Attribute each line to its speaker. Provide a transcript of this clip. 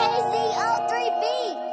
Speaker 1: KCO3B.